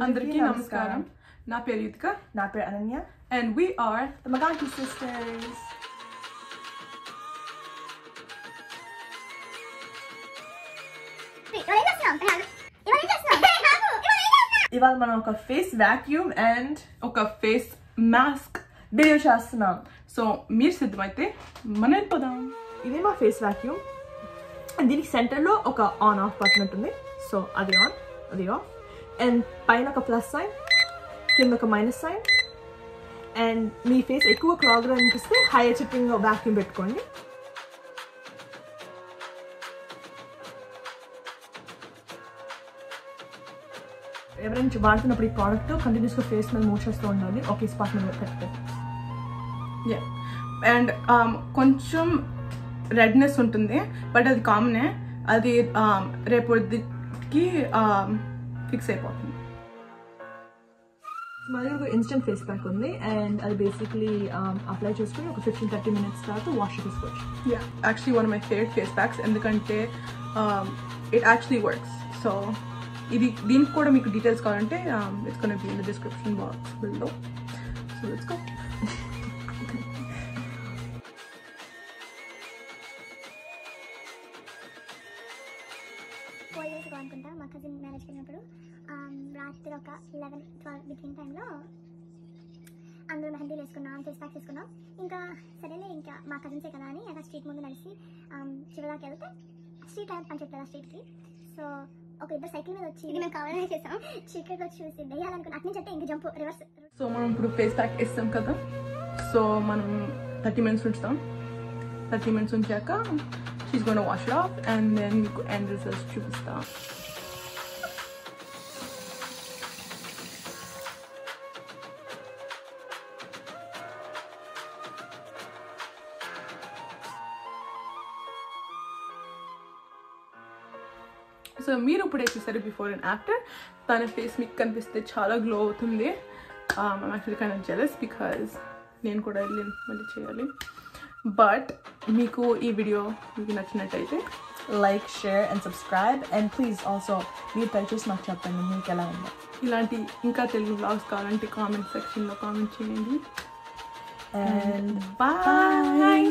అందరికీ నమస్కారం. నా పేరు యుతిక. నా పేరు Ananya. And we are the మగాంకి sisters ఇవాళ మనం ఒక ఫేస్ వాక్యూమ్ అండ్ ఒక ఫేస్ మాస్క్ వీడియో చేస్తున్నాం సో మీరు సిద్ధమైతే మనం వెళ్ళిపోదాం. ఇది మా ఫేస్ వాక్యూమ్ దీనికి సెంటర్లో ఒక ఆన్ ఆఫ్ బటన్ ఉంటుంది. సో అది ఆన్ అది ఆఫ్ అండ్ పైన ఒక ప్లస్ సైన్ కింద ఒక మైనస్ సైన్ అండ్ మీ ఫేస్ ఎక్కువ క్లాగ్గా అనిపిస్తే హై చిప్పింగ్ వ్యాక్యూమ్ పెట్టుకోండి ఎవరైనా వాడుతున్నప్పుడు ఈ ప్రోడక్ట్ కంటిన్యూస్గా ఫేస్ మీద మూవ్ చేస్తూ ఉండాలి ఒకే స్పాట్ మీద పెట్టే యా అండ్ కొంచెం రెడ్నెస్ ఉంటుంది బట్ అది కామనే అది um, రేపటికి ఫిక్స్ అయిపోతుంది. మా దగ్గర ఒక ఇన్స్టెంట్ ఫేస్ ప్యాక్ ఉంది అండ్ అది బేసిక్లీ అప్లై చేసుకుని ఒక ఫిఫ్టీన్ థర్టీ మినిట్స్ తర్వాత వాష్ చేసుకోవచ్చు yeah actually one my favourite face packs ఎందుకంటే ఇట్ యాక్చువల్లీ వర్క్స్ సో ఇది దీనికి కూడా మీకు డీటెయిల్స్ కావాలంటే it's gonna be in the description box below so let's go four years అనుకుంటా మా కజిన్ మ్యారేజ్కి వెళ్ళినప్పుడు ఆమ్, రాత్రి ఒక లెవెన్ ట్వెల్వ్ బిట్వీన్ టైంలో అందరూ మెహందీ వేసుకున్నాం ఫేస్ ప్యాక్ వేసుకున్నాం ఇంకా సరేలే ఇంకా మా కజిన్సే కదా అని అలా స్ట్రీట్ ముందు నడిచి ఆమ్, చివరిదాకా వెళ్తే స్ట్రీట్ లైట్ పనిచేయట్లేదు ఆ స్ట్రీట్కి సో ఒక ఇద్దరు సైకిల్ మీద వచ్చి ఇది మేము కావాలని చేసాం. చీకట్లో చూసి దెయ్యాలనుకున్నా అటు నుంచి అంటే ఇంక జంప్ రివర్స్ సో మనం ఇప్పుడు ఫేస్ ప్యాక్ ఇస్తాం కదా. సో మనం థర్టీ మినిట్స్ ఉంచుతాం. థర్టీ మినిట్స్ ఉంచాక she's gonna wash off and then మీకు ఎండ్ రిజల్ట్స్ చూపిస్తాం సో మీరు ఇప్పుడే చూసారు బిఫోర్ అండ్ ఆఫ్టర్ తన ఫేస్ మీకు కనిపిస్తే చాలా గ్లో అవుతుంది. యాక్చువల్లీ కైండ్ జెలస్ బికాజ్ నేను కూడా వెళ్ళి మళ్ళీ చేయాలి. బట్ మీకు ఈ వీడియో మీకు నచ్చినట్టయితే like share and subscribe and please also మీరు ట్రై చేసి నాకు చెప్పండి మీకు ఎలా ఉందో ఇలాంటి ఇంకా తెలుగు బ్లాగ్స్ కావాలంటే కామెంట్ సెక్షన్లో కామెంట్ చేయండి. And bye